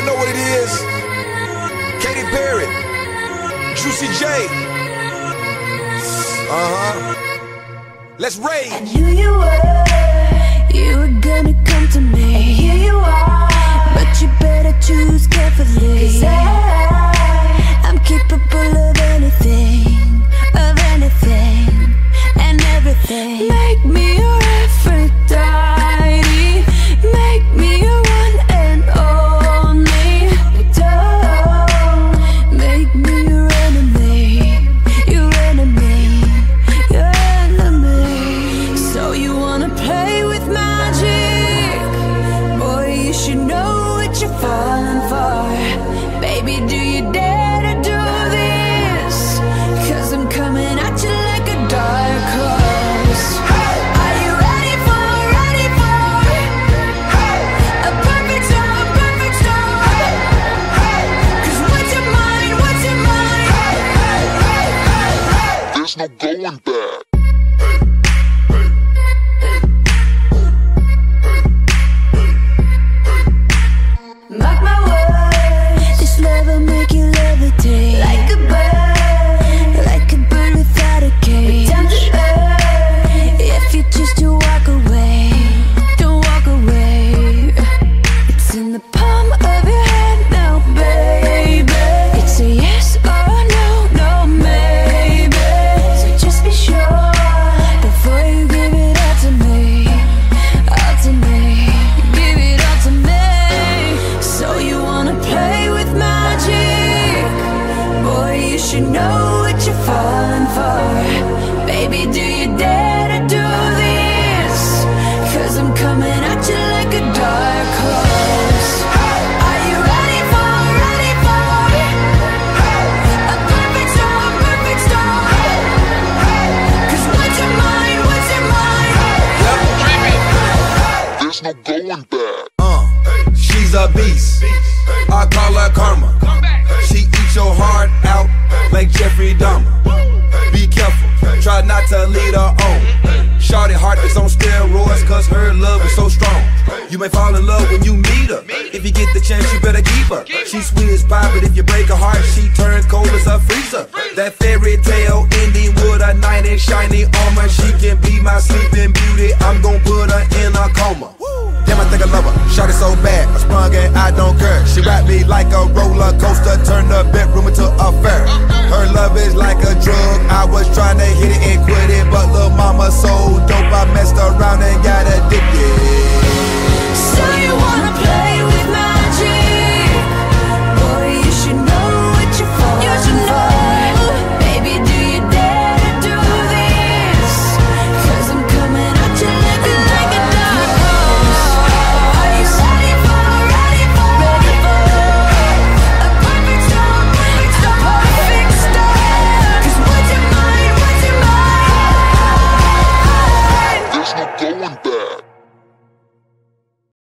Y'all know what it is. Katy Perry, Juicy J. Uh huh. Let's rage. I knew you were, you were gonna come to me. And here you are, Baby, do you know what you're falling for. Baby, do you dare to do this? Cause I'm coming at you like a dark horse. Are you ready for, ready for a perfect storm, perfect storm? Cause what's your mind, what's your mind? There's no going back. Uh, she's a beast. I call her karma. She eats your heart out like Jeffrey Dahmer. Be careful, try not to lead her on. Shorty heart is on steroids, cause her love is so strong. You may fall in love when you meet her. If you get the chance, you better keep her. She's sweet as pie, but if you break her heart, she turns cold as a freezer. That fairy tale ending with a knight in shiny armor. She can be my sleeping beauty. I'm gonna put her in a coma. Damn, I think I love her. Shot it so bad, I sprung and I don't care. She wrapped me like a roller coaster, turned the bedroom Her